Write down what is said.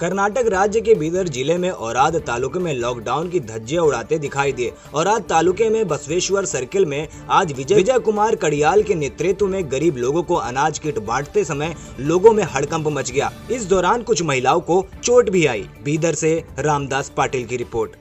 कर्नाटक राज्य के बीदर ज़िले में औराद तालुके में लॉकडाउन की धज्जियाँ उड़ाते दिखाई दिए। औराद तालुके में बसवेश्वर सर्किल में आज विजय विजय कुमार कड़ियाल के नेतृत्व में गरीब लोगों को अनाज किट बांटते समय लोगों में हड़कंप मच गया। इस दौरान कुछ महिलाओं को चोट भी आई। बीदर से रामदास पाटिल की रिपोर्ट।